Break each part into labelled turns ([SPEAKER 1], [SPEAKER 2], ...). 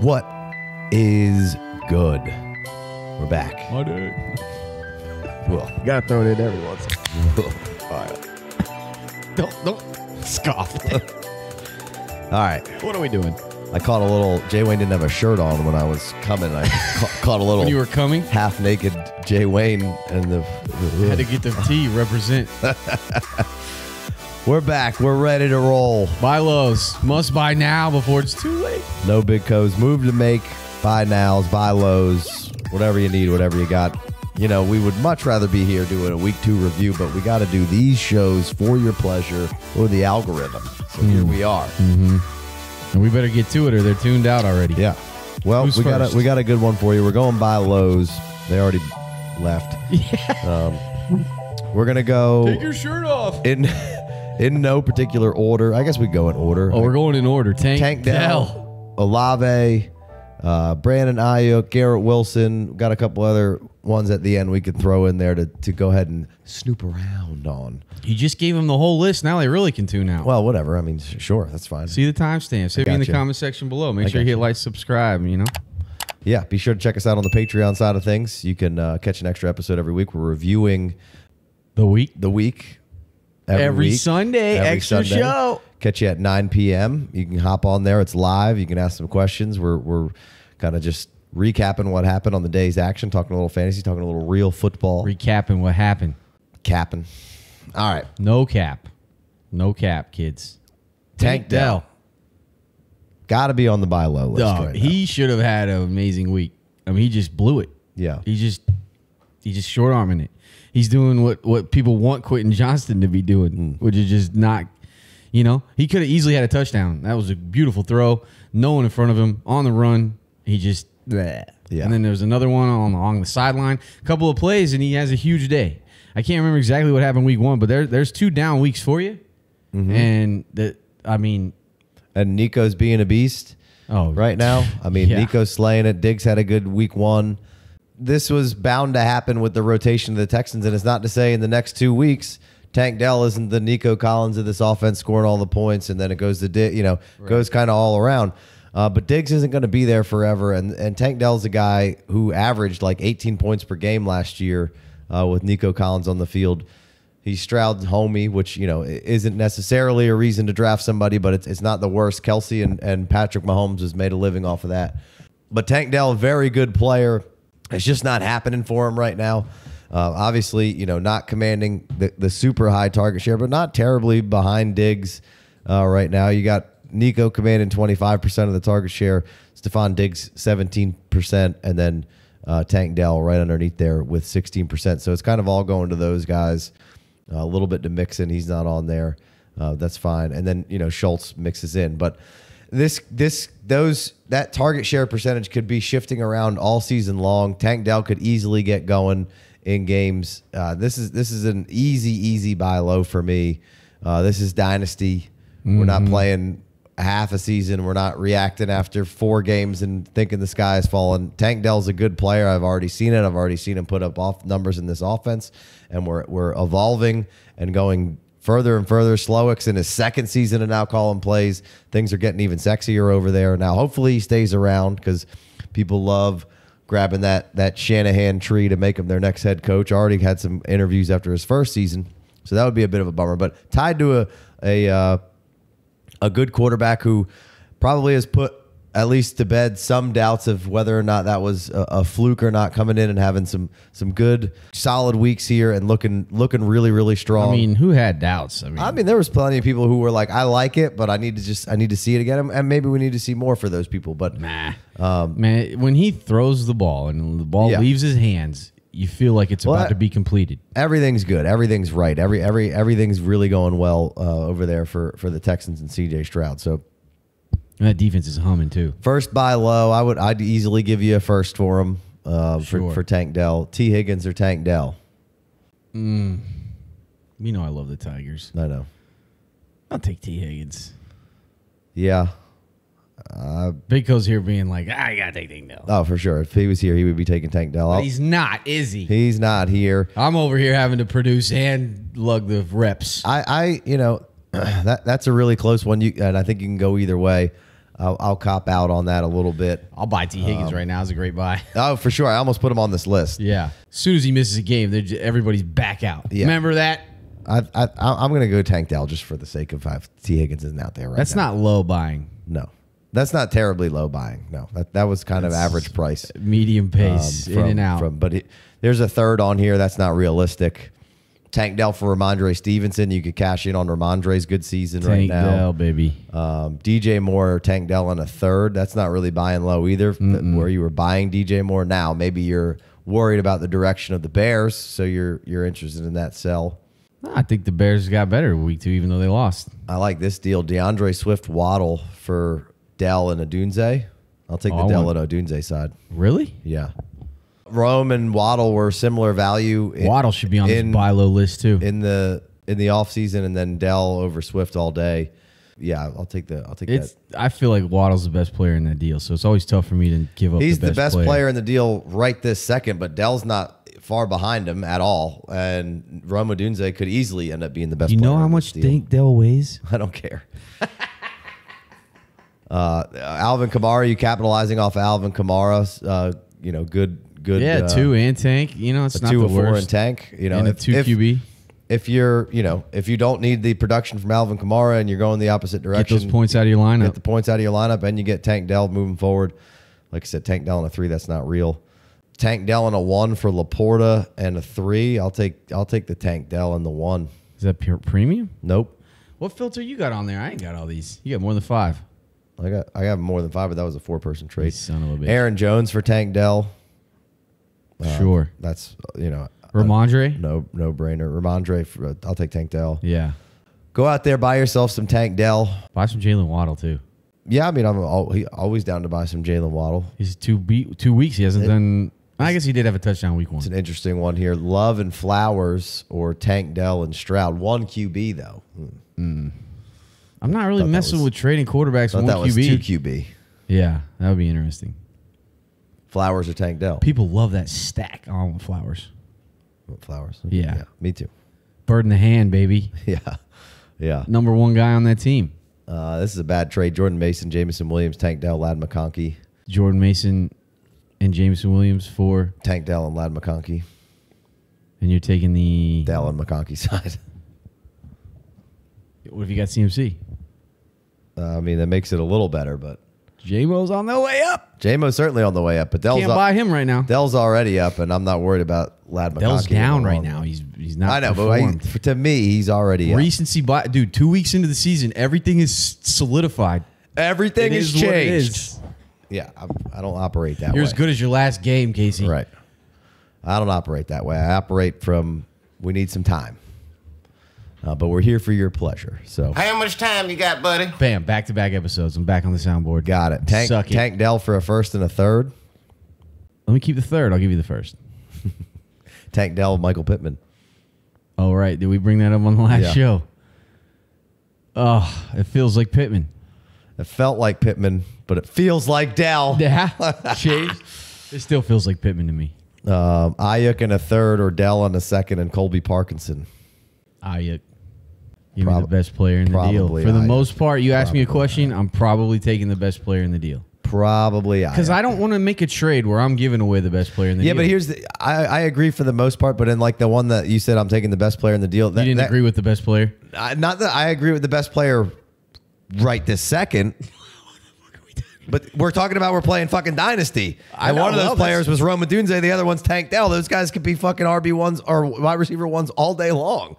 [SPEAKER 1] What is good? We're back. Well,
[SPEAKER 2] You gotta throw it in every once.
[SPEAKER 1] all right.
[SPEAKER 2] Don't don't scoff.
[SPEAKER 1] All right.
[SPEAKER 2] what are we doing?
[SPEAKER 1] I caught a little. Jay Wayne didn't have a shirt on when I was coming. I ca- caught a little
[SPEAKER 3] When you were coming,
[SPEAKER 1] half naked Jay Wayne and the.
[SPEAKER 3] had to get the T represent.
[SPEAKER 1] We're back. We're ready to roll.
[SPEAKER 3] Buy lows. Must buy now before it's too late.
[SPEAKER 1] No big codes. Move to make. Buy nows. Buy lows. Whatever you need. Whatever you got. You know, we would much rather be here doing a week two review, but we got to do these shows for your pleasure or the algorithm. So here mm. we are. Mm-hmm.
[SPEAKER 3] And we better get to it or they're tuned out already.
[SPEAKER 1] Yeah. Well,
[SPEAKER 3] Who's
[SPEAKER 1] we got a, we got a good one for you. We're going by lows. They already left. Um, we're gonna go
[SPEAKER 3] Take your shirt off.
[SPEAKER 1] in in no particular order. I guess we go in order.
[SPEAKER 3] Oh, we're going in order. Tank,
[SPEAKER 1] Tank
[SPEAKER 3] Dell.
[SPEAKER 1] Dell, Olave, uh, Brandon Aiyuk, Garrett Wilson. Got a couple other ones at the end we could throw in there to, to go ahead and snoop around on.
[SPEAKER 3] You just gave them the whole list. Now they really can tune out.
[SPEAKER 1] Well, whatever. I mean, sure, that's fine.
[SPEAKER 3] See the timestamps. Hit me in the
[SPEAKER 1] gotcha.
[SPEAKER 3] comment section below. Make
[SPEAKER 1] I
[SPEAKER 3] sure you hit
[SPEAKER 1] you.
[SPEAKER 3] like, subscribe. You know.
[SPEAKER 1] Yeah, be sure to check us out on the Patreon side of things. You can uh, catch an extra episode every week. We're reviewing
[SPEAKER 3] The week.
[SPEAKER 1] the week
[SPEAKER 3] Every
[SPEAKER 1] week.
[SPEAKER 3] Sunday, extra show.
[SPEAKER 1] Catch you at 9 p.m. You can hop on there. It's live. You can ask some questions. We're we're kind of just recapping what happened on the day's action, talking a little fantasy, talking a little real football,
[SPEAKER 3] Recapping what happened.
[SPEAKER 1] capping. All right,
[SPEAKER 3] No cap. No cap, kids.
[SPEAKER 1] Tank Dell. Got to be on the buy low list.
[SPEAKER 3] Dog,
[SPEAKER 1] right
[SPEAKER 3] he should have had an amazing week. I mean, he just blew it.
[SPEAKER 1] Yeah.
[SPEAKER 3] He just he just short arming it. He's doing what what people want Quentin Johnston to be doing,
[SPEAKER 1] Mm.
[SPEAKER 3] which is just not. You know, he could have easily had a touchdown. That was a beautiful throw. No one in front of him on the run. He just bleh.
[SPEAKER 1] Yeah.
[SPEAKER 3] And then there's another one on along the sideline. A couple of plays, and he has a huge day. I can't remember exactly what happened week one, but there there's two down weeks for you.
[SPEAKER 1] Mm-hmm.
[SPEAKER 3] And that I mean,
[SPEAKER 1] and Nico's being a beast.
[SPEAKER 3] oh
[SPEAKER 1] right now. I mean,
[SPEAKER 3] Yeah.
[SPEAKER 1] Nico's slaying it. Diggs had a good week one. This was bound to happen with the rotation of the Texans, and it's not to say in the next two weeks Tank Dell isn't the Nico Collins of this offense scoring all the points, and then it goes to Dig, you know, goes kind of all around. Uh, but Diggs isn't going to be there forever, and and Tank Dell's a guy who averaged like 18 points per game last year uh, with Nico Collins on the field. He's Stroud's homie, which you know isn't necessarily a reason to draft somebody, but it's, it's not the worst. Kelce and, and Patrick Mahomes has made a living off of that. But Tank Dell, very good player. It's just not happening for him right now. Uh, obviously, you know, not commanding the, the super high target share, but not terribly behind Diggs uh, right now. You got Nico commanding 25% of the target share, Stefon Diggs 17%, and then uh, Tank Dell right underneath there with 16%. So it's kind of all going to those guys. Uh, a little bit to Mixon, he's not on there. Uh, that's fine. And then you know Schultz mixes in, but this this those that target share percentage could be shifting around all season long. Tank Dell could easily get going in games. Uh, this is this is an easy easy buy low for me. Uh, this is dynasty. We're not playing half a season. We're not reacting after four games and thinking the sky is falling. Tank Dell's a good player. I've already seen it. I've already seen him put up off numbers in this offense, and we're we're evolving and going further and further. Slowik's in his second season and now calling plays. Things are getting even sexier over there. Now, hopefully, he stays around because people love grabbing that that Shanahan tree to make him their next head coach. Already had some interviews after his first season, so that would be a bit of a bummer. But tied to a a uh, a good quarterback who probably has put at least to bed some doubts of whether or not that was a, a fluke or not coming in and having some some good solid weeks here and looking looking really really strong.
[SPEAKER 3] I mean, who had doubts? I mean,
[SPEAKER 1] I mean, there was plenty of people who were like, "I like it, but I need to just I need to see it again," and maybe we need to see more for those people. But
[SPEAKER 3] Nah. Man, when he throws the ball and the ball
[SPEAKER 1] Um, Yeah.
[SPEAKER 3] leaves his hands, you feel like it's
[SPEAKER 1] Well,
[SPEAKER 3] about to be completed.
[SPEAKER 1] everything's good. Everything's right. Every every everything's really going well uh, over there for for the Texans and C.J. Stroud. So
[SPEAKER 3] And that defense is humming too.
[SPEAKER 1] First buy low, I would I'd easily give you a first for him uh,
[SPEAKER 3] Sure.
[SPEAKER 1] for for Tank Dell, Tee Higgins or Tank Dell. Mm.
[SPEAKER 3] You know I love the Tigers.
[SPEAKER 1] I know.
[SPEAKER 3] I'll take Tee Higgins.
[SPEAKER 1] Yeah,
[SPEAKER 3] Big Co's here being like, ah, I gotta take Tank Dell.
[SPEAKER 1] Oh, for sure. If he was here, he would be taking Tank Dell.
[SPEAKER 3] But
[SPEAKER 1] I'll-
[SPEAKER 3] he's not, is he?
[SPEAKER 1] he's not here.
[SPEAKER 3] I'm over here having to produce and lug the reps.
[SPEAKER 1] I, I, you know, that that's a really close one. You and I think you can go either way. I'll, I'll cop out on that a little bit.
[SPEAKER 3] I'll buy T.
[SPEAKER 1] Um,
[SPEAKER 3] Higgins right now. It's a great buy.
[SPEAKER 1] Oh, for sure. I almost put him on this list.
[SPEAKER 3] Yeah. As soon as he misses a game, they're j- everybody's back out.
[SPEAKER 1] Yeah.
[SPEAKER 3] Remember that?
[SPEAKER 1] I, I, I'm going to go Tank Dell just for the sake of if Tee Higgins isn't out there right now.
[SPEAKER 3] That's
[SPEAKER 1] now.
[SPEAKER 3] not low buying.
[SPEAKER 1] No, that's not terribly low buying. No, that that was kind of average price.
[SPEAKER 3] Medium
[SPEAKER 1] um,
[SPEAKER 3] pace, in and out.
[SPEAKER 1] From, but it, there's a third on here. That's not realistic. Tank Dell for Rhamondre Stevenson. You could cash in on Rhamondre's good season right
[SPEAKER 3] Tank
[SPEAKER 1] now.
[SPEAKER 3] Dell, baby.
[SPEAKER 1] Um, DJ Moore, Tank Dell in a third. That's not really buying low either. Th- Where you were buying DJ Moore now, maybe you're worried about the direction of the Bears, so you're you're interested in that sell.
[SPEAKER 3] I think the Bears got better week two, even though they lost.
[SPEAKER 1] I like this deal. D'Andre Swift Waddle for Dell and Odunze. I'll take
[SPEAKER 3] Oh,
[SPEAKER 1] the Dell and Odunze side.
[SPEAKER 3] Really?
[SPEAKER 1] Yeah. Rome and Waddle were similar value. in-
[SPEAKER 3] Waddle should be on
[SPEAKER 1] in,
[SPEAKER 3] this buy low list too.
[SPEAKER 1] in the in the offseason and then Dell over Swift all day. Yeah, I'll take the I'll take
[SPEAKER 3] it's.
[SPEAKER 1] that.
[SPEAKER 3] I feel like Waddle's the best player in that deal, so it's always tough for me to give up.
[SPEAKER 1] He's
[SPEAKER 3] the best,
[SPEAKER 1] player.
[SPEAKER 3] player.
[SPEAKER 1] in the deal right this second, but Dell's not far behind him at all. And Rome Odunze could easily end up being the best
[SPEAKER 3] You know how much
[SPEAKER 1] this deal.
[SPEAKER 3] Tank Dell weighs?
[SPEAKER 1] I don't care. uh, Alvin Kamara, you capitalizing off Alvin Kamara. Uh, you know, good, good.
[SPEAKER 3] Yeah,
[SPEAKER 1] uh,
[SPEAKER 3] two and Tank. You know, it's not
[SPEAKER 1] two,
[SPEAKER 3] the
[SPEAKER 1] four,
[SPEAKER 3] worst.
[SPEAKER 1] and tank. You know,
[SPEAKER 3] and a
[SPEAKER 1] if,
[SPEAKER 3] two
[SPEAKER 1] if,
[SPEAKER 3] QB.
[SPEAKER 1] if you're, you know, if you don't need the production from Alvin Kamara and you're going the opposite direction, Get
[SPEAKER 3] those points out of your lineup.
[SPEAKER 1] get the points out of your lineup, and you get Tank Dell moving forward. Like I said, Tank Dell and a three. That's not real. Tank Dell and a one for LaPorta and a three. I'll take I'll take the Tank Dell and the one.
[SPEAKER 3] Is that pure premium?
[SPEAKER 1] Nope.
[SPEAKER 3] What filter you got on there? I ain't got all these. You got more than five.
[SPEAKER 1] I got I got more than five, but that was a four person trade.
[SPEAKER 3] Son of a bitch.
[SPEAKER 1] Aaron Jones for Tank Dell. Uh,
[SPEAKER 3] sure.
[SPEAKER 1] That's you know
[SPEAKER 3] Rhamondre?
[SPEAKER 1] no no brainer. Rhamondre, for, uh, I'll take Tank Dell.
[SPEAKER 3] Yeah.
[SPEAKER 1] Go out there, buy yourself some Tank Dell.
[SPEAKER 3] Buy some Jaylen Waddle too.
[SPEAKER 1] Yeah, I mean I'm al- he- always down to buy some Jaylen Waddle.
[SPEAKER 3] He's two be- two weeks. He hasn't done. I guess he did have a touchdown week one.
[SPEAKER 1] It's an interesting one here. Love and Flowers or Tank Dell and Stroud. One QB though. Hmm.
[SPEAKER 3] I'm not really
[SPEAKER 1] Thought that
[SPEAKER 3] messing
[SPEAKER 1] was-
[SPEAKER 3] with trading quarterbacks.
[SPEAKER 1] Thought
[SPEAKER 3] One
[SPEAKER 1] that was
[SPEAKER 3] QB.
[SPEAKER 1] two QB.
[SPEAKER 3] Yeah, that would be interesting.
[SPEAKER 1] Flowers or Tank Dell.
[SPEAKER 3] People love that stack on flowers.
[SPEAKER 1] Flowers.
[SPEAKER 3] Yeah.
[SPEAKER 1] me too.
[SPEAKER 3] Bird in the hand, baby.
[SPEAKER 1] Yeah, yeah.
[SPEAKER 3] Number one guy on that team.
[SPEAKER 1] Uh, this is a bad trade. Jordan Mason, Jameson Williams, Tank Dell, Ladd McConkey.
[SPEAKER 3] Jordan Mason and Jameson Williams for,
[SPEAKER 1] Tank Dell and Ladd McConkey.
[SPEAKER 3] and you're taking the.
[SPEAKER 1] Dell and McConkey side.
[SPEAKER 3] What if you got CMC?
[SPEAKER 1] Uh, I mean, that makes it a little better, but
[SPEAKER 3] J-Mo's on the way up.
[SPEAKER 1] JMO's certainly on the way up, but Dell's,
[SPEAKER 3] Can't buy him right now.
[SPEAKER 1] Dell's already up, and I'm not worried about Ladd McConkey.
[SPEAKER 3] Dell's down right now. He's he's not.
[SPEAKER 1] I know, but I, to me, he's already up.
[SPEAKER 3] recency bias, dude. Two weeks into the season, everything is solidified.
[SPEAKER 1] Everything
[SPEAKER 3] is it
[SPEAKER 1] changed.
[SPEAKER 3] is.
[SPEAKER 1] Yeah, I'm, I don't operate that
[SPEAKER 3] You're
[SPEAKER 1] way.
[SPEAKER 3] as good as your last game, Casey.
[SPEAKER 1] Right. I don't operate that way. I operate from we need some time. Uh, but we're here for your pleasure. So
[SPEAKER 4] How much time you got, buddy?
[SPEAKER 3] Bam, back to back episodes. I'm back on the soundboard.
[SPEAKER 1] got it. Tank
[SPEAKER 3] Suck it.
[SPEAKER 1] Tank Dell for a first and a third.
[SPEAKER 3] Let me keep the third. I'll give you the first.
[SPEAKER 1] Tank Dell, Michael Pittman.
[SPEAKER 3] All right. Did we bring that up on the last
[SPEAKER 1] Yeah.
[SPEAKER 3] show? Oh, it feels like Pittman.
[SPEAKER 1] It felt like Pittman, but it feels like Dell.
[SPEAKER 3] Yeah. Chase. It still feels like Pittman to me.
[SPEAKER 1] Um, Aiyuk in a third or Dell in a second and Colby Parkinson.
[SPEAKER 3] Aiyuk. Give me the best player in the deal. For the most part, you ask me a question, I'm probably taking the best player in the deal.
[SPEAKER 1] Probably
[SPEAKER 3] Because. I don't want to make a trade where I'm giving away the best player in the deal.
[SPEAKER 1] yeah,
[SPEAKER 3] deal.
[SPEAKER 1] but here's the I, I agree for the most part, but in like the one that you said I'm taking the best player in the deal.
[SPEAKER 3] you didn't
[SPEAKER 1] that-
[SPEAKER 3] agree with the best player.
[SPEAKER 1] I, not that I agree with the best player right this second. But we're talking about we're playing fucking dynasty.
[SPEAKER 3] I
[SPEAKER 1] and
[SPEAKER 3] know,
[SPEAKER 1] one of those
[SPEAKER 3] well,
[SPEAKER 1] players was Rome Odunze. The other one's Tank Dell. Those guys could be fucking RB ones or wide receiver ones all day long.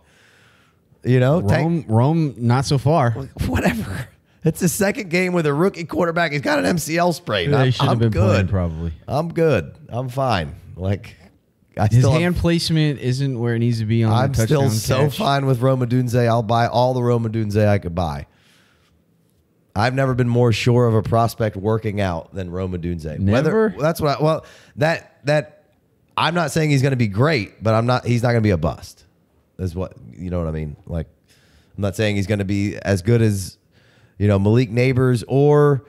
[SPEAKER 1] You know, Tank,
[SPEAKER 3] Rome, Rome, not so far.
[SPEAKER 1] whatever. It's his second game with a rookie quarterback. He's got an MCL sprain.
[SPEAKER 3] They
[SPEAKER 1] I'm,
[SPEAKER 3] should have been playing
[SPEAKER 1] good.
[SPEAKER 3] probably.
[SPEAKER 1] I'm good. I'm fine. Like I
[SPEAKER 3] His hand
[SPEAKER 1] have-
[SPEAKER 3] placement isn't where it needs to be on
[SPEAKER 1] I'm
[SPEAKER 3] the
[SPEAKER 1] still so fine with Rome Odunze. I'll buy all the Rome Odunze I could buy. I've never been more sure of a prospect working out than Rome Odunze.
[SPEAKER 3] Never?
[SPEAKER 1] that's what. I, well, that that I'm not saying he's going to be great, but I'm not. He's not going to be a bust. Is what you know what I mean? Like I'm not saying he's going to be as good as you know Malik Nabers or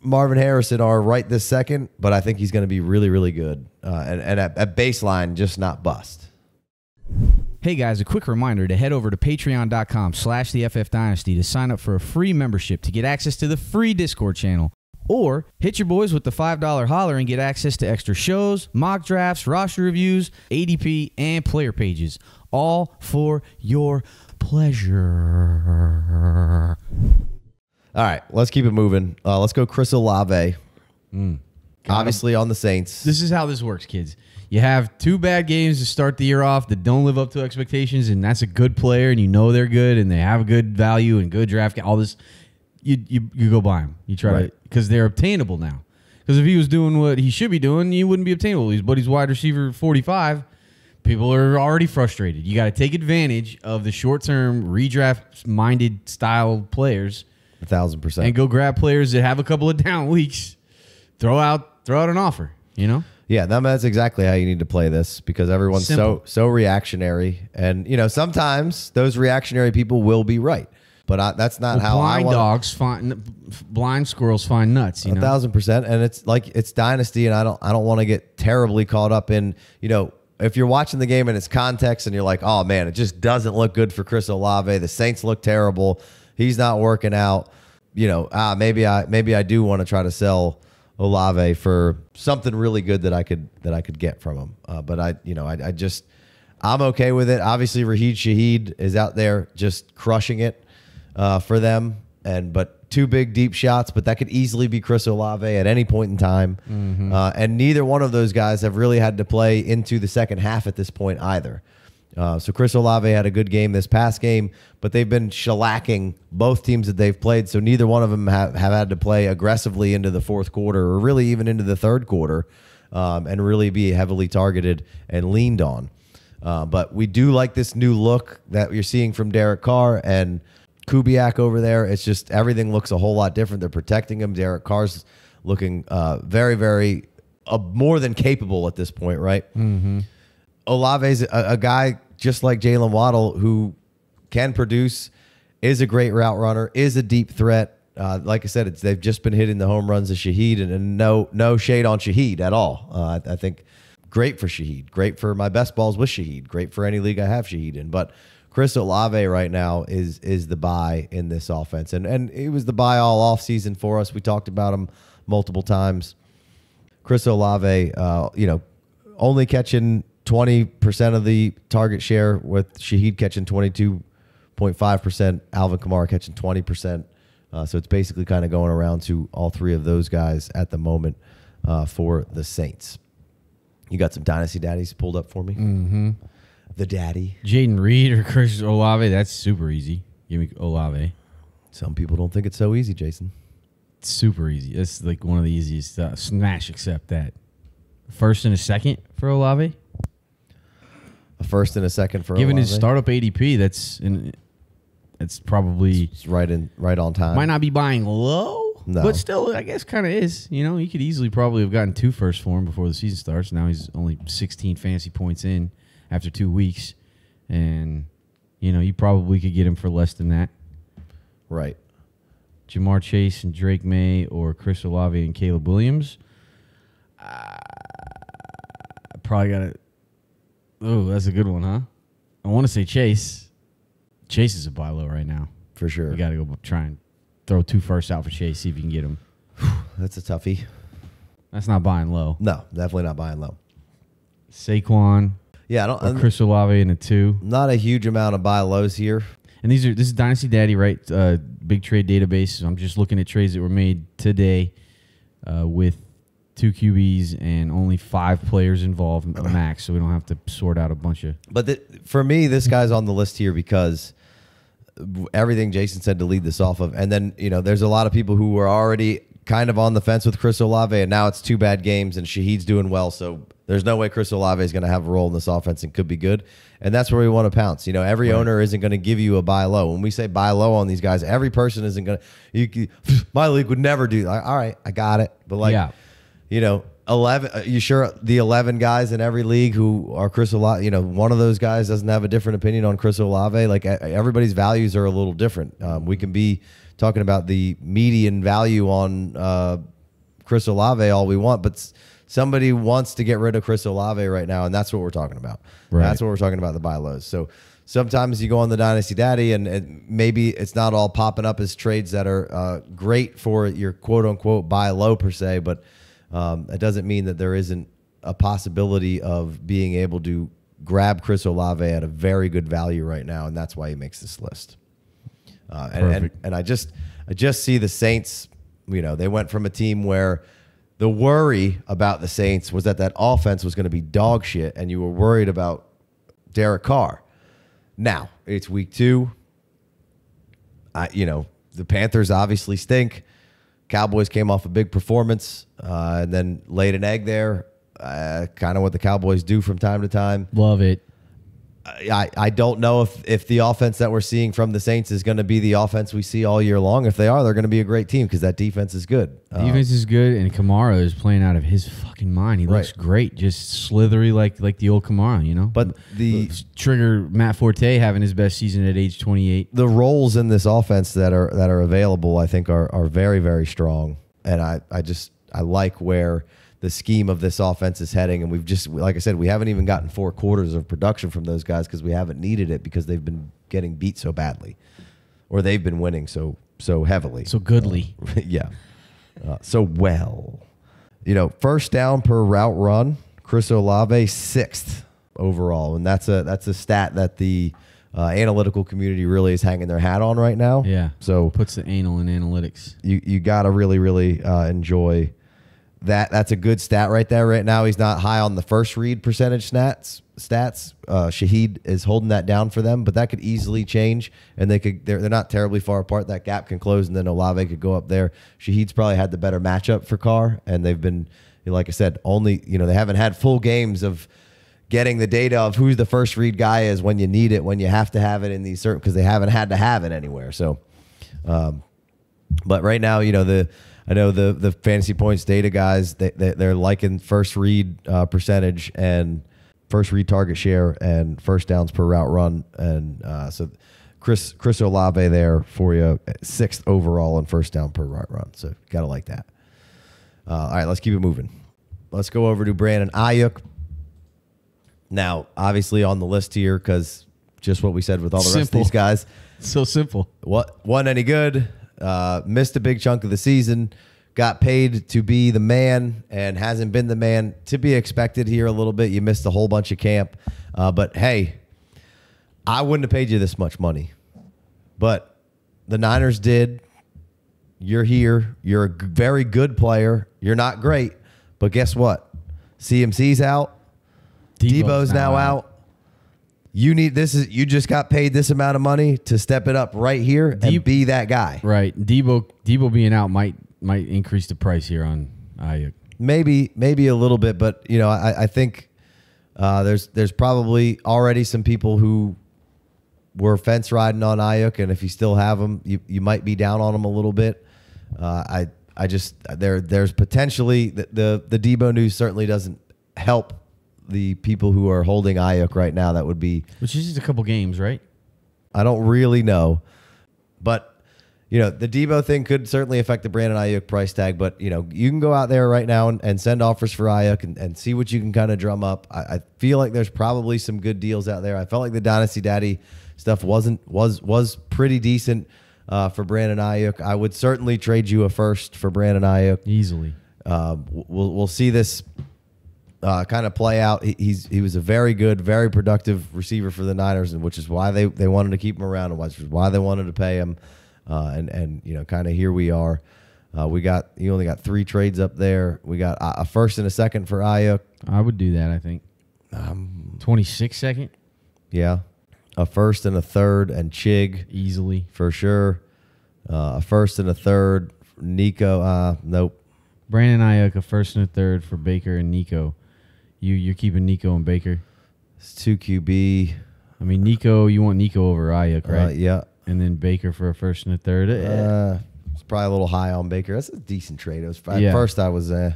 [SPEAKER 1] Marvin Harrison are right this second, but I think he's going to be really, really good. Uh, and and at, at baseline, just not bust.
[SPEAKER 4] Hey guys, a quick reminder to head over to patreon.com slash the FF Dynasty to sign up for a free membership to get access to the free Discord channel. Or hit your boys with the $5 holler and get access to extra shows, mock drafts, roster reviews, ADP, and player pages. All for your pleasure.
[SPEAKER 1] All right, let's keep it moving. Uh, let's go Chris Olave. Obviously on the Saints.
[SPEAKER 3] This is how this works, kids. You have two bad games to start the year off that don't live up to expectations, and that's a good player, and you know they're good, and they have a good value and good draft. All this, you you, you go buy them. You try to because they're obtainable now. Because if he was doing what he should be doing, he wouldn't be obtainable. He's but he's wide receiver forty five. People are already frustrated. You got to take advantage of the short term redraft minded style players
[SPEAKER 1] A thousand percent.
[SPEAKER 3] and go grab players that have a couple of down weeks. Throw out throw out an offer. You know.
[SPEAKER 1] Yeah, that's exactly how you need to play this because everyone's
[SPEAKER 3] Simple.
[SPEAKER 1] so so reactionary, and you know sometimes those reactionary people will be right, but I, that's not how I
[SPEAKER 3] blind
[SPEAKER 1] want.
[SPEAKER 3] dogs find blind squirrels find nuts. You
[SPEAKER 1] A
[SPEAKER 3] know,
[SPEAKER 1] thousand percent, and it's like it's dynasty, and I don't I don't want to get terribly caught up in you know if you're watching the game in it's context, and you're like, oh man, it just doesn't look good for Chris Olave. The Saints look terrible. He's not working out. You know, ah, maybe I maybe I do want to try to sell Olave for something really good that I could that I could get from him. Uh, but I you know I, I just I'm okay with it. Obviously, Rashid Shaheed is out there just crushing it uh, for them, and but two big deep shots, but that could easily be Chris Olave at any point in time. Uh, and neither one of those guys have really had to play into the second half at this point either. Uh, so Chris Olave had a good game this past game, but they've been shellacking both teams that they've played. So neither one of them have, have had to play aggressively into the fourth quarter or really even into the third quarter um, and really be heavily targeted and leaned on. Uh, but we do like this new look that you're seeing from Derek Carr and Kubiak over there. It's just everything looks a whole lot different. They're protecting him. Derek Carr's looking uh, very, very uh, more than capable at this point, right? Mm-hmm. Olave's a, a guy just like Jaylen Waddle who can produce, is a great route runner, is a deep threat. Uh, like I said, it's, they've just been hitting the home runs of Shaheed, and, and no no shade on Shaheed at all. Uh, I, I think great for Shaheed, great for my best balls with Shaheed, great for any league I have Shaheed in. But Chris Olave right now is is the buy in this offense, and and it was the buy all off season for us. We talked about him multiple times. Chris Olave, uh, you know, only catching 20% of the target share with Shaheed catching 22.5%, Alvin Kamara catching 20%. Uh, so it's basically kind of going around to all three of those guys at the moment uh, for the Saints. You got some Dynasty Daddies pulled up for me? Mm-hmm. The Daddy.
[SPEAKER 3] Jayden Reed or Chris Olave. That's super easy. Give me Olave.
[SPEAKER 1] Some people don't think it's so easy, Jason.
[SPEAKER 3] It's super easy. It's like one of the easiest. Uh, smash, except that. First and a second for Olave.
[SPEAKER 1] A first and a second for
[SPEAKER 3] Given his
[SPEAKER 1] Olave.
[SPEAKER 3] startup ADP, that's in, that's probably
[SPEAKER 1] It's right in, right on time.
[SPEAKER 3] might not be buying low,
[SPEAKER 1] No.
[SPEAKER 3] but still, I guess kind of is. You know, he could easily probably have gotten two first for him before the season starts. Now he's only 16 fantasy points in after two weeks, and you know you probably could get him for less than that.
[SPEAKER 1] Right.
[SPEAKER 3] Ja'Marr Chase and Drake Maye or Chris Olave and Caleb Williams. I probably got to. Oh, that's a good one, huh? I want to say Chase. Chase is a buy low right now.
[SPEAKER 1] For sure.
[SPEAKER 3] You got to go try and throw two firsts out for Chase, see if you can get him.
[SPEAKER 1] That's a toughie.
[SPEAKER 3] That's not buying low.
[SPEAKER 1] No, definitely not buying low.
[SPEAKER 3] Saquon
[SPEAKER 1] Yeah, I don't.
[SPEAKER 3] or Chris Olave in a two.
[SPEAKER 1] not a huge amount of buy lows here.
[SPEAKER 3] And these are this is Dynasty Daddy, right? Uh, big trade database. I'm just looking at trades that were made today uh, with two QBs and only five players involved max, so we don't have to sort out a bunch of.
[SPEAKER 1] But th- for me, this guy's on the list here because everything Jason said to lead this off of, and then you know, there's a lot of people who were already kind of on the fence with Chris Olave, and now it's two bad games, and Shaheed's doing well, so there's no way Chris Olave is going to have a role in this offense and could be good, and that's where we want to pounce. You know, every owner isn't going to give you a buy low. When we say buy low on these guys, every person isn't going to. You, you- my league would never do. Like, all right, I got it, but like,
[SPEAKER 3] Yeah.
[SPEAKER 1] you know, 11 uh, you sure the 11 guys in every league who are Chris Olave, you know, one of those guys doesn't have a different opinion on Chris Olave. Like everybody's values are a little different. Um, we can be talking about the median value on uh, Chris Olave all we want, but somebody wants to get rid of Chris Olave right now, and that's what we're talking about.
[SPEAKER 3] Right.
[SPEAKER 1] That's what we're talking about the buy lows. So sometimes you go on the Dynasty Daddy, and, and maybe it's not all popping up as trades that are uh, great for your quote unquote buy low per se, but um, it doesn't mean that there isn't a possibility of being able to grab Chris Olave at a very good value right now, and that's why he makes this list. Uh, and, and and I just I just see the Saints. You know, they went from a team where the worry about the Saints was that that offense was going to be dog shit, and you were worried about Derek Carr. Now it's week two. I, you know, the Panthers obviously stink. Cowboys came off a big performance uh, and then laid an egg there. Uh, kind of what the Cowboys do from time to time.
[SPEAKER 3] Love it.
[SPEAKER 1] I, I don't know if, if the offense that we're seeing from the Saints is going to be the offense we see all year long. If they are, they're going to be a great team because that defense is good.
[SPEAKER 3] Defense um, is good, and Kamara is playing out of his fucking mind. He looks
[SPEAKER 1] Right.
[SPEAKER 3] great, just slithery like like the old Kamara, you know.
[SPEAKER 1] But the
[SPEAKER 3] trigger Matt Forte having his best season at age 28.
[SPEAKER 1] the roles in this offense that are that are available, I think, are are very very strong, and I I just I like where the scheme of this offense is heading, and we've just like I said, we haven't even gotten four quarters of production from those guys because we haven't needed it because they've been getting beat so badly, or they've been winning so so heavily.
[SPEAKER 3] So goodly.
[SPEAKER 1] yeah, uh, so well. You know, first down per route run, Chris Olave sixth overall, and that's a that's a stat that the uh, analytical community really is hanging their hat on right now.
[SPEAKER 3] Yeah.
[SPEAKER 1] So
[SPEAKER 3] Puts the anal in analytics.
[SPEAKER 1] you you got to really really uh, enjoy that. That's a good stat right there. Right now, he's not high on the first read percentage stats. Stats. Uh, Shaheed is holding that down for them, but that could easily change, and they could. They're, they're not terribly far apart. That gap can close, and then Olave could go up there. Shaheed's probably had the better matchup for Carr, and they've been, like I said, only you know they haven't had full games of getting the data of who the first read guy is when you need it, when you have to have it in these certain because they haven't had to have it anywhere. So. Um, but right now, you know the I know the the fantasy points data guys they, they they're liking first read uh, percentage and first read target share and first downs per route run and uh, so Chris Chris Olave there for you sixth overall in first down per route run. So gotta like that. Uh, all right, let's keep it moving. Let's go over to Brandon Aiyuk. Now, obviously on the list here because just what we said with all the rest of these guys
[SPEAKER 3] So simple.
[SPEAKER 1] what wasn't any good. Uh, missed a big chunk of the season. Got paid to be the man and hasn't been the man to be expected here a little bit. You missed a whole bunch of camp, uh, but hey, I wouldn't have paid you this much money, but the Niners did. You're here. You're a very good player. You're not great, but guess what? CMC's out. Deebo's now out. You need this is you just got paid this amount of money to step it up right here and be that guy.
[SPEAKER 3] Right. Deebo Deebo being out might might increase the price here on Aiyuk.
[SPEAKER 1] Maybe maybe a little bit, but you know I, I think uh, there's there's probably already some people who were fence riding on Aiyuk, and if you still have him, you, you might be down on him a little bit. Uh, I I just there there's potentially the, the the Deebo news certainly doesn't help the people who are holding Aiyuk right now. That would be
[SPEAKER 3] Which is just a couple games, right?
[SPEAKER 1] I don't really know, but you know the Deebo thing could certainly affect the Brandon Aiyuk price tag. But you know you can go out there right now and, and send offers for Aiyuk and, and see what you can kind of drum up. I, I feel like there's probably some good deals out there. I felt like the Dynasty Daddy stuff wasn't was was pretty decent uh, for Brandon Aiyuk. I would certainly trade you a first for Brandon Ayuk.
[SPEAKER 3] Easily.
[SPEAKER 1] Uh, we'll we'll see this uh, kind of play out. He, he's he was a very good, very productive receiver for the Niners, and which is why they, they wanted to keep him around, and which is why they wanted to pay him. Uh, and and you know, kind of here we are. Uh, we got you only got three trades up there. We got a a first and a second for Aiyuk.
[SPEAKER 3] I would do that, I think.
[SPEAKER 1] Um,
[SPEAKER 3] 26 second
[SPEAKER 1] Yeah, a first and a third, and Chig
[SPEAKER 3] easily.
[SPEAKER 1] for sure. Uh, a first and a third. Nico, uh, nope.
[SPEAKER 3] Brandon Aiyuk, a first and a third for Baker and Nico. You you're keeping Nico and Baker.
[SPEAKER 1] It's two QB.
[SPEAKER 3] I mean Nico, you want Nico over Aiyuk, right?
[SPEAKER 1] Uh, yeah.
[SPEAKER 3] And then Baker for a first and a third.
[SPEAKER 1] Uh, it's probably a little high on Baker. That's a decent trade. It was, at
[SPEAKER 3] Yeah.
[SPEAKER 1] first, I was, uh,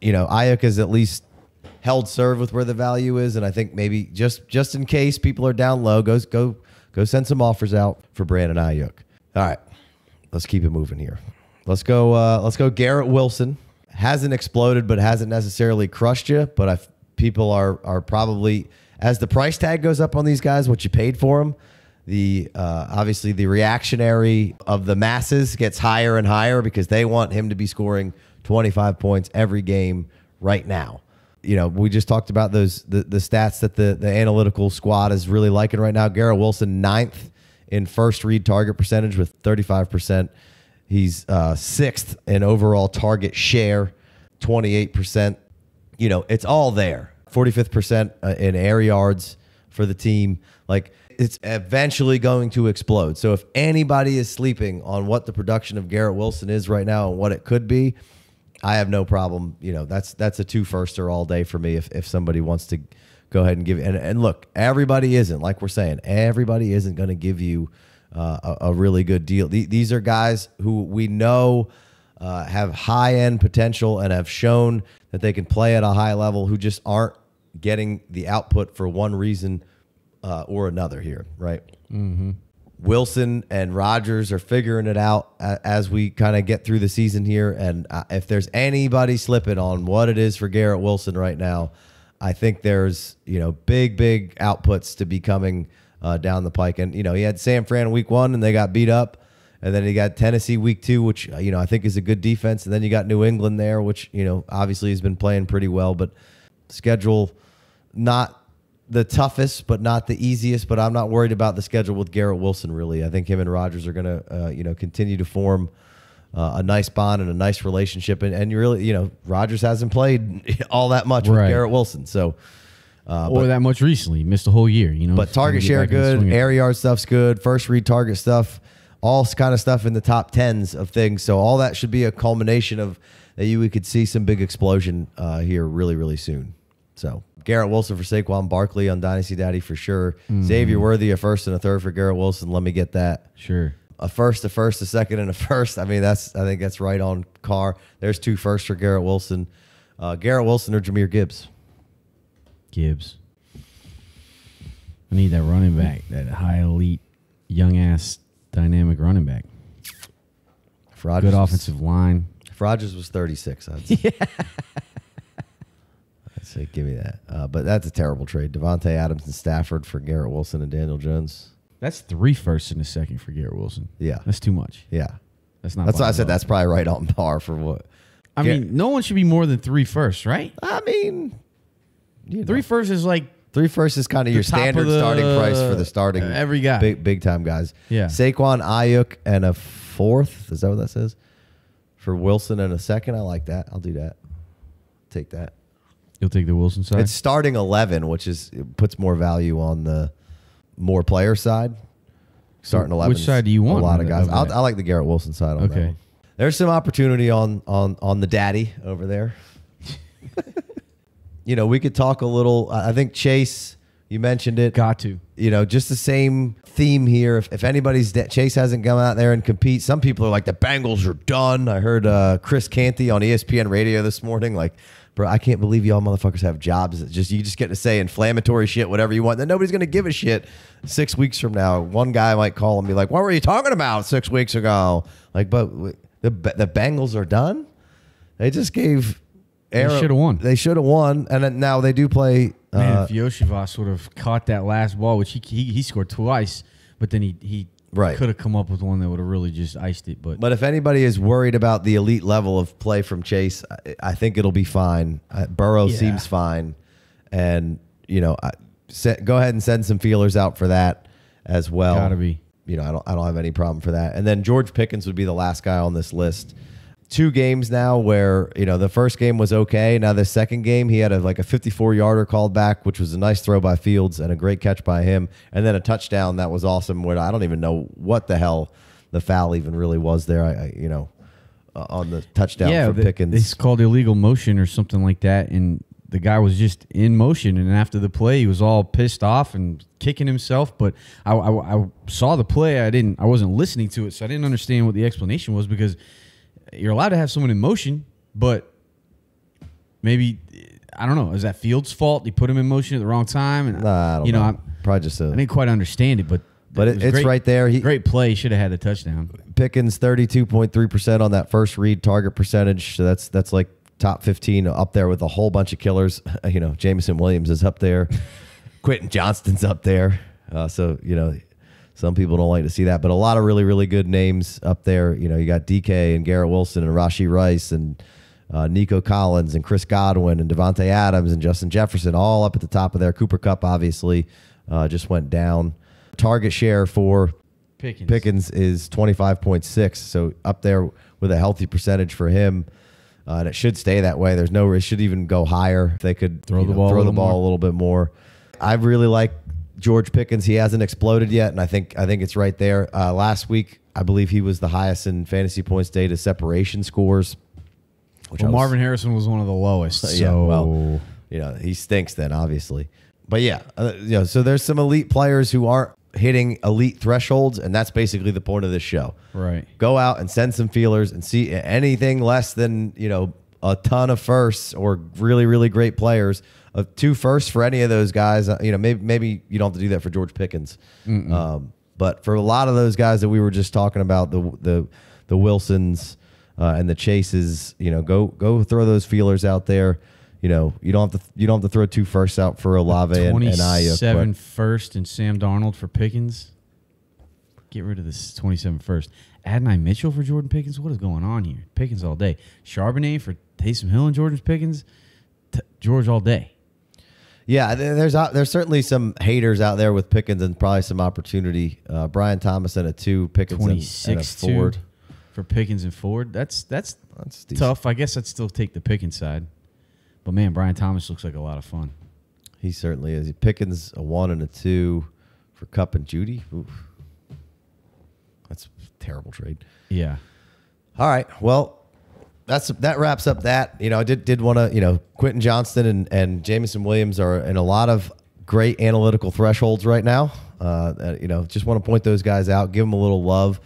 [SPEAKER 1] you know, Aiyuk is at least held serve with where the value is, and I think maybe just just in case people are down low, go go go send some offers out for Brandon Aiyuk. All right, let's keep it moving here. Let's go. Uh, let's go. Garrett Wilson. hasn't exploded, but hasn't necessarily crushed you. But I, people are are probably as the price tag goes up on these guys, what you paid for them. The uh, obviously the reactionary of the masses gets higher and higher because they want him to be scoring 25 points every game right now. You know, we just talked about those the, the stats that the the analytical squad is really liking right now. Garrett Wilson ninth in first read target percentage with 35 percent. He's uh, sixth in overall target share, 28%. You know, it's all there. 45th percent uh, in air yards for the team. Like, it's eventually going to explode. So, if anybody is sleeping on what the production of Garrett Wilson is right now and what it could be, I have no problem. You know, that's that's a two firster all day for me if, if somebody wants to go ahead and give and, and look, everybody isn't, like we're saying, everybody isn't going to give you uh, a, a really good deal. The- These are guys who we know uh, have high end potential and have shown that they can play at a high level, who just aren't getting the output for one reason uh, or another here, right? Wilson and Rodgers are figuring it out as we kind of get through the season here. And uh, if there's anybody slipping on what it is for Garrett Wilson right now, I think there's you know big big outputs to be coming uh, down the pike. And you know he had San Fran week one and they got beat up, and then you got Tennessee week two, which uh, you know I think is a good defense. And then you got New England there, which you know obviously has been playing pretty well, but schedule not the toughest, but not the easiest. But I'm not worried about the schedule with Garrett Wilson. Really, I think him and Rodgers are going to, uh, you know, continue to form uh, a nice bond and a nice relationship. And, and you really, you know, Rodgers hasn't played all that much with Garrett Wilson. So, uh,
[SPEAKER 3] or that much recently. Missed a whole year, you know.
[SPEAKER 1] but
[SPEAKER 3] Just trying to
[SPEAKER 1] target share
[SPEAKER 3] back in the
[SPEAKER 1] good, air yard stuff's good, first read target stuff, all kind of stuff in the top tens of things. So all that should be a culmination of that you we could see some big explosion uh, here really really soon. So Garrett Wilson for Saquon Barkley on Dynasty Daddy for sure.
[SPEAKER 3] Mm-hmm.
[SPEAKER 1] Xavier Worthy a first and a third for Garrett Wilson. Let me get that.
[SPEAKER 3] Sure.
[SPEAKER 1] A first, a first, a second, and a first. I mean, that's I think that's right on car. There's two firsts for Garrett Wilson. Uh, Garrett Wilson or Jahmyr Gibbs.
[SPEAKER 3] Gibbs. I need that running back, that high elite, young ass, dynamic running back.
[SPEAKER 1] If Rodgers
[SPEAKER 3] Good
[SPEAKER 1] was-
[SPEAKER 3] offensive line.
[SPEAKER 1] If Rodgers was 36, I'd say, I'd say give me that. Uh, but that's a terrible trade. Davante Adams and Stafford for Garrett Wilson and Daniel Jones.
[SPEAKER 3] That's three firsts and a second for Garrett Wilson.
[SPEAKER 1] Yeah.
[SPEAKER 3] That's too much.
[SPEAKER 1] Yeah.
[SPEAKER 3] That's not.
[SPEAKER 1] That's why I said that's probably right on par for what.
[SPEAKER 3] I mean, no one should be more than three firsts, right?
[SPEAKER 1] I mean, you know,
[SPEAKER 3] Three firsts is like
[SPEAKER 1] three first is kind of your
[SPEAKER 3] of
[SPEAKER 1] standard
[SPEAKER 3] the-
[SPEAKER 1] starting price for the starting
[SPEAKER 3] every guy.
[SPEAKER 1] big big time guys.
[SPEAKER 3] Yeah.
[SPEAKER 1] Saquon, Aiyuk, and a fourth. Is that what that says? For Wilson and a second, I like that. I'll do that. Take that.
[SPEAKER 3] you'll take the Wilson side.
[SPEAKER 1] It's starting eleven, which is it puts more value on the more player side. Starting eleven.
[SPEAKER 3] Which side do you want
[SPEAKER 1] A lot of guys. I'll, like the Garrett Wilson side. On that
[SPEAKER 3] Okay.
[SPEAKER 1] There's some opportunity on on on the daddy over there. you know, we could talk a little. I think Chase. You mentioned it.
[SPEAKER 3] Got to.
[SPEAKER 1] You know, just the same theme here. If, if anybody's Chase hasn't come out there and compete, some people are like the Bengals are done. I heard uh, Chris Canty on ESPN Radio this morning, like, bro, I can't believe y'all motherfuckers have jobs. It's just you just get to say inflammatory shit, whatever you want. Then nobody's gonna give a shit. Six weeks from now, one guy might call and be like, "What were you talking about six weeks ago?" Like, but the the Bengals are done. They just gave. Arrow-
[SPEAKER 3] shoulda won.
[SPEAKER 1] They should have won, and then now they do play.
[SPEAKER 3] Man,
[SPEAKER 1] uh,
[SPEAKER 3] if Iosivas would have caught that last ball, which he he, he scored twice, but then he he
[SPEAKER 1] Right.
[SPEAKER 3] could have come up with one that would have really just iced it. But,
[SPEAKER 1] But if anybody is worried about the elite level of play from Chase, I, I think it'll be fine. Uh, Burrow
[SPEAKER 3] Yeah.
[SPEAKER 1] seems fine, and you know, I, set, go ahead and send some feelers out for that as well.
[SPEAKER 3] Gotta be.
[SPEAKER 1] You know, I don't, I don't have any problem for that. And then George Pickens would be the last guy on this list. Two games now where you know the first game was okay. Now the second game he had a like a 54 yarder called back, which was a nice throw by Fields and a great catch by him, and then a touchdown that was awesome. Where I don't even know what the hell the foul even really was there. I, I you know uh, on the touchdown
[SPEAKER 3] yeah,
[SPEAKER 1] for
[SPEAKER 3] the-
[SPEAKER 1] Pickens.
[SPEAKER 3] it's called illegal motion or something like that, and the guy was just in motion, and after the play, he was all pissed off and kicking himself. But I, I, I saw the play. I didn't. I wasn't listening to it, so I didn't understand what the explanation was because you're allowed to have someone in motion, but maybe I don't know. Is that Fields' fault? He put him in motion at the wrong time, and
[SPEAKER 1] Nah, I don't
[SPEAKER 3] you know,
[SPEAKER 1] know.
[SPEAKER 3] I'm-
[SPEAKER 1] Probably just a
[SPEAKER 3] I didn't quite understand it, but
[SPEAKER 1] But it- it's
[SPEAKER 3] great-
[SPEAKER 1] right there. He-
[SPEAKER 3] great play. Should have had the touchdown.
[SPEAKER 1] Pickens 32.3% on that first read target percentage. So that's that's like top 15 up there with a whole bunch of killers. You know, Jameson Williams is up there, Quentin Johnston's up there. Uh, so you know, some people don't like to see that, but a lot of really really good names up there. You know, you got DK and Garrett Wilson and Rashee Rice and uh, Nico Collins and Chris Godwin and Davante Adams and Justin Jefferson all up at the top of there. Cooper Kupp obviously uh, just went down. Target share for
[SPEAKER 3] Pickens.
[SPEAKER 1] Pickens is 25.6, so up there with a healthy percentage for him. Uh, and it should stay that way. There's no, it should even go higher. If they could
[SPEAKER 3] Throw the
[SPEAKER 1] know,
[SPEAKER 3] ball
[SPEAKER 1] throw the ball
[SPEAKER 3] more.
[SPEAKER 1] a little bit more. I really like George Pickens. He hasn't exploded yet, and I think I think it's right there. Uh, last week, I believe he was the highest in fantasy points data separation scores. Which
[SPEAKER 3] Well,
[SPEAKER 1] was-
[SPEAKER 3] Marvin Harrison was one of the lowest. So
[SPEAKER 1] yeah, well, you know, he stinks then, obviously. But yeah, uh, you know, so there's some elite players who aren't hitting elite thresholds, and that's basically the point of this show.
[SPEAKER 3] right.
[SPEAKER 1] Go out and send some feelers and see anything less than you know a ton of firsts or really really great players. Of two firsts for any of those guys, uh, you know, maybe maybe you don't have to do that for George Pickens, um, but for a lot of those guys that we were just talking about, the the the Wilsons uh, and the Chases, you know, go go throw those feelers out there. You know, you don't have to you don't have to throw two firsts out for Olave and, and
[SPEAKER 3] Aiyuk.
[SPEAKER 1] But
[SPEAKER 3] first and Sam Darnold for Pickens. Get rid of this 27 first. Adonai Mitchell for Jordan Pickens. What is going on here? Pickens all day. Charbonnet for Taysom Hill and Jordan Pickens. T- George all day.
[SPEAKER 1] Yeah, there's uh, there's certainly some haters out there with Pickens and probably some opportunity. Uh, Brian Thomas and a two, Pickens and- and, a
[SPEAKER 3] 26
[SPEAKER 1] Ford.
[SPEAKER 3] for Pickens and Ford. That's that's
[SPEAKER 1] That's
[SPEAKER 3] tough. I guess I'd still take the Pickens side. But man, Brian Thomas looks like a lot of fun.
[SPEAKER 1] He certainly is. Pickens a one and a two for Kupp and Jeudy. Oof. Terrible trade.
[SPEAKER 3] Yeah.
[SPEAKER 1] All right. Well, that's that wraps up that. You know, I did did want to, you know, Quentin Johnston and, and Jameson Williams are in a lot of great analytical thresholds right now. Uh, you know, just want to point those guys out, give them a little love.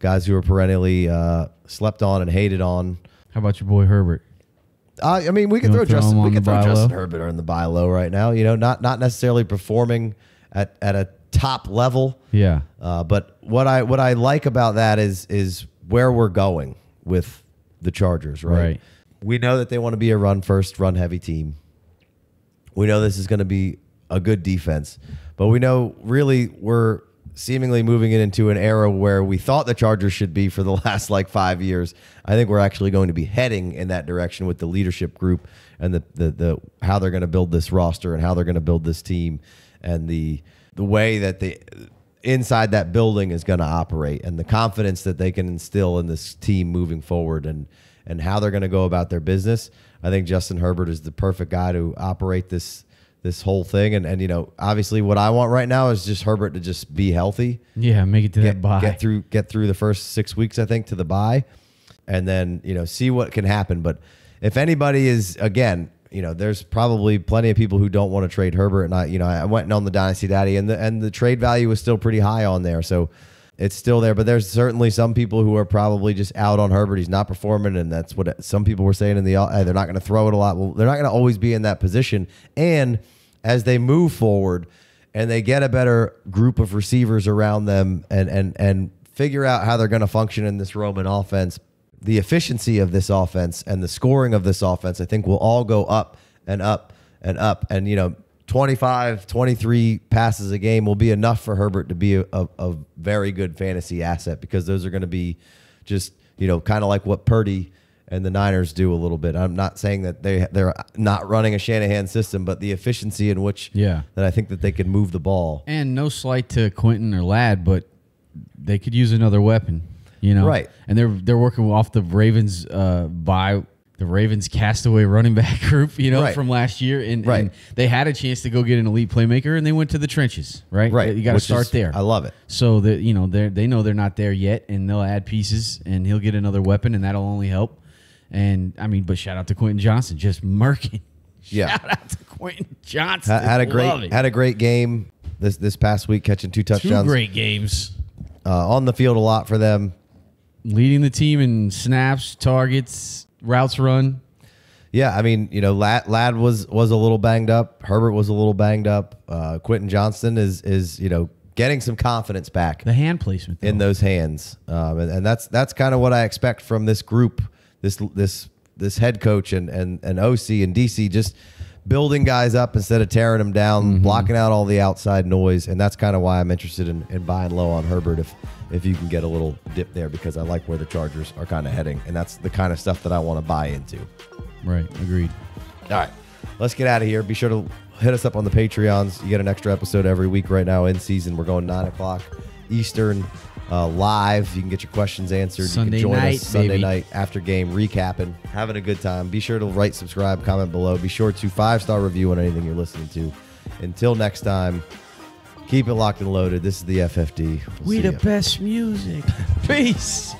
[SPEAKER 1] Guys who are perennially uh, slept on and hated on.
[SPEAKER 3] How about your boy Herbert?
[SPEAKER 1] Uh, I mean, we can
[SPEAKER 3] You
[SPEAKER 1] throw
[SPEAKER 3] throw
[SPEAKER 1] Justin. We can throw Justin
[SPEAKER 3] low?
[SPEAKER 1] Herbert in the buy low right now. You know, not not necessarily performing at, at a top level.
[SPEAKER 3] Yeah.
[SPEAKER 1] Uh, but what I what I like about that is is where we're going with the Chargers, right?
[SPEAKER 3] Right.
[SPEAKER 1] We know that they want to be a run first, run heavy team. We know this is going to be a good defense, but we know really we're seemingly moving it into an era where we thought the Chargers should be for the last like five years. I think we're actually going to be heading in that direction with the leadership group and the the, the how they're going to build this roster and how they're going to build this team and the the way that the inside that building is going to operate and the confidence that they can instill in this team moving forward and and how they're going to go about their business. I think Justin Herbert is the perfect guy to operate this this whole thing and and you know obviously what I want right now is just Herbert to just be healthy
[SPEAKER 3] Yeah, make it to that
[SPEAKER 1] get,
[SPEAKER 3] bye.
[SPEAKER 1] get through get through the first six weeks I think to the bye, and then you know see what can happen. But if anybody is again, you know, there's probably plenty of people who don't want to trade Herbert, and I you know I went on the Dynasty Daddy, and the and the trade value is still pretty high on there, so. It's still there, but there's certainly some people who are probably just out on Herbert. He's not performing, and that's what some people were saying in the. Uh, they're not going to throw it a lot. Well, they're not going to always be in that position. And as they move forward, and they get a better group of receivers around them and and and figure out how they're going to function in this Roman offense, the efficiency of this offense and the scoring of this offense, I think will all go up and up and up. And you know, 25, 23 passes a game will be enough for Herbert to be a, a, a very good fantasy asset because those are going to be just, you know, kind of like what Purdy and the Niners do a little bit. I'm not saying that they they're not running a Shanahan system, but the efficiency in which
[SPEAKER 3] Yeah.
[SPEAKER 1] that I think that they can move the ball.
[SPEAKER 3] And no slight to Quentin or Ladd, but they could use another weapon, you know.
[SPEAKER 1] Right.
[SPEAKER 3] And they're they're working off the Ravens uh by the Ravens castaway running back group, you know,
[SPEAKER 1] Right.
[SPEAKER 3] from last year. And,
[SPEAKER 1] Right.
[SPEAKER 3] and they had a chance to go get an elite playmaker and they went to the trenches, right?
[SPEAKER 1] Right.
[SPEAKER 3] You got to start
[SPEAKER 1] is-
[SPEAKER 3] there.
[SPEAKER 1] I love it.
[SPEAKER 3] So that you know they they know they're not there yet, and they'll add pieces, and he'll get another weapon, and that'll only help. And I mean, but shout out to Quentin Johnston, just murking.
[SPEAKER 1] Yeah.
[SPEAKER 3] Shout out to Quentin Johnston.
[SPEAKER 1] Ha- had a
[SPEAKER 3] Love
[SPEAKER 1] great
[SPEAKER 3] it.
[SPEAKER 1] had a great game this this past week, catching two touchdowns.
[SPEAKER 3] two great games.
[SPEAKER 1] uh, on the field a lot for them.
[SPEAKER 3] Leading the team in snaps, targets, routes run.
[SPEAKER 1] Yeah, I mean, you know, Ladd, Ladd was was a little banged up. Herbert was a little banged up. Uh, Quentin Johnston is is you know getting some confidence back
[SPEAKER 3] The hand placement though.
[SPEAKER 1] in those hands, um, and, and that's that's kind of what I expect from this group, this this this head coach and and and OC and DC just building guys up instead of tearing them down, mm-hmm. blocking out all the outside noise, and that's kind of why I'm interested in, in buying low on Herbert if if you can get a little dip there because I like where the Chargers are kind of heading, and that's the kind of stuff that I want to buy into.
[SPEAKER 3] Right. Agreed.
[SPEAKER 1] All right, let's get out of here. Be sure to hit us up on the Patreons. You get an extra episode every week right now in season. We're going nine o'clock Eastern uh, live. You can get your questions answered.
[SPEAKER 3] Sunday
[SPEAKER 1] you can join
[SPEAKER 3] night,
[SPEAKER 1] us Sunday
[SPEAKER 3] baby.
[SPEAKER 1] night after game, recapping, having a good time. Be sure to write, subscribe, comment below. Be sure to five star review on anything you're listening to. Until next time, keep it locked and loaded. This is the FFD. We'll
[SPEAKER 3] We the
[SPEAKER 1] ya.
[SPEAKER 3] best music. Peace.